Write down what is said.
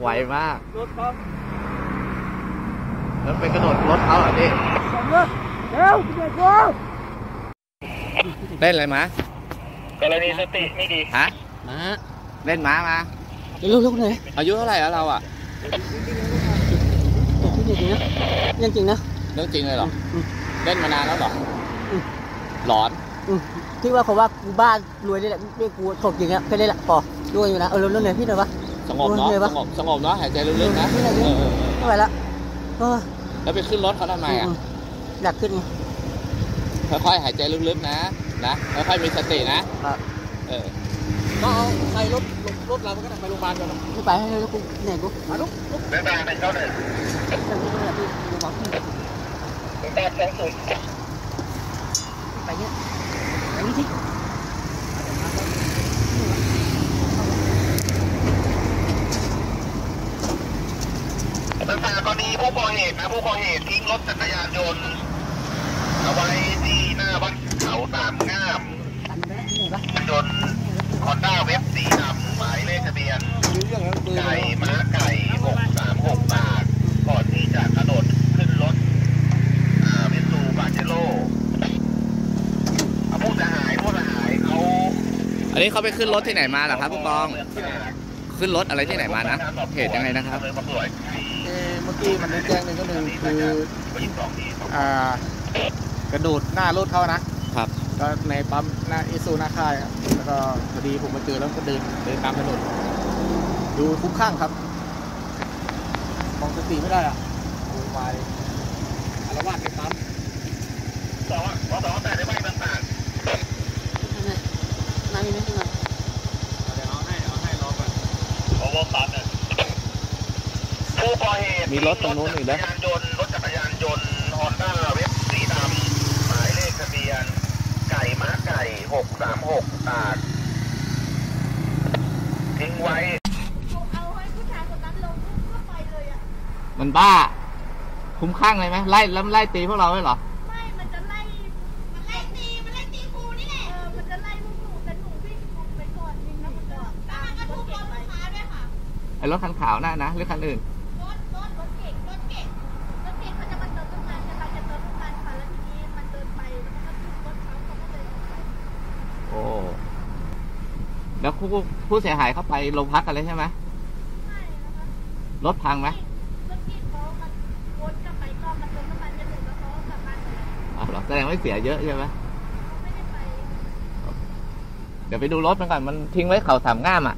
ไวมาก รถครับแล้วเป็นกระโดดรถเขาเหรอพี่สองเร็วเร็วเด็กกูเล่นอะไรมากรณีสติไม่ดีฮะมาเล่นม้ามาเร็วเร็วเลยอายุเท่าไหร่แล้วเราอะตกที่จริงนะยังจริงนะเรื่องจริงเลยเหรออืมเล่นมานานแล้วเหรออมหลอนอืมที่ว่าเขาว่ากูบ้านรวยนี่แหละเรียกกูถกจริงอะแค่นี้แหละพอรวยอยู่นะเออเร็วเร็วเลยพี่หน่อยวะ สงบเนาะเหนื่อยสปะงบสงบเนาะหายใจลึกๆนะเหนื่อยเหนื่เออยอเออเอไม่อไหวละเออแล้วไปขึ้นรถเขาทำไมอะอืมอยากขึ้นไงค่อยๆหายใจลึกๆนะนะค่อยๆมีสตินะครับเออก็เอาใครรถรถเราก็ไปโรงพยาบาลกันไม่ไปให้เลยกูเหนื่อยกูมาลุกลุกเดินทางเป็นเจ้าหนึ่งเดี๋ยวพี่เดี๋ยวพี่เดี๋ยวบอกพี่แปดสองศูนย์ไปเนี้ยไปนี่ที่เดินทางกรณีผู้ก่อเหตุนะผู้ก่อเหตุทิ้งรถจักรยานยนต์เอาไว้ที่หน้าวัดเขาสามงามตันไปแล้วเหนื่อยนต์ฮอนด้าเว็บสีดำหมายเลขทะเบียนไก่ม้าไก่หกสามหกบาทก่อนที่จะกระโดดขึ้นรถอ่ามิซูบาเจโร่ผู้เสียหายผู้เสียหายเขาอันนี้เขาไปขึ้นรถที่ไหนมาเหรอครับผู้กอง ขึ้นรถอะไรที่ไหนมานะเหตุยังไงนะครับตำรวจเอ่อเมื่อกี้มันได้แจ้งหนึ่งก็หนึ่งคืออ่ากระโดดหน้ารถเขานะครับก็ในปั๊มหน้าอิซูหน้าค่ายครับแล้วก็พอดีผมมาเจอแล้วก็เดินเดินตามถนนดูคุ้มข้างครับมองสติไม่ได้อะโวยวายอารวาสในปั๊มสองสองสองแต่ในใบต่างนั่งอยู่นี่ที่ไหนเดี๋ยวเอาให้เอาให้รอก่อน ๆโอเวอร์ปัสผู้ก่อเหตุ มีรถตรงนู้นอีกรนะถจักรยานยนต์รถจักรยานยนต์ฮอนด้าเว็บสีดำหมายเลขทะเบียน ไก่ม้าไก่หกสามหกตาดทิ้งไว้เอาให้ผู้ชายคนนั้นลงก็ไปเลยอะมันบ้า คุ้มข้างเลยไหมไล่แล้วมันไล่ตีพวกเราไว้เหรอ ไม่มันจะไล่มันไล่ตีมันไล่ตีครูนี่แหละ เออ มันจะไล่พวกหนูแต่หนูวิ่งลงไปก่อนวิ่งแล้วมันก็ตามรถเก่งไปไอ้รถคันขาวน่านะหรือคันอื่น รถรถรถเก่งรถเก่งรถเก่งเขาจะมาเติมน้ำมันกำลังจะเติมน้ำมันค่ะแล้วทีนี้มันเดินไปแล้วมันก็ขึ้นรถเขาเขาก็เลย โอ้ แล้วผู้ผู้เสียหายเข้าไปโรงพักกันเลยใช่ไหมไม่นะคะรถพังไหมรถเก่งเขามันวนกลับไปก็มาเติมน้ำมันกันเสร็จแล้วเขาก็กลับบ้านไปแล้วอ๋อเหรอแสดงว่าเสียเยอะใช่ไหมเขาไม่ได้ไปเดี๋ยวไปดูรถมันก่อนมันทิ้งไว้เขาสามง่ามอะ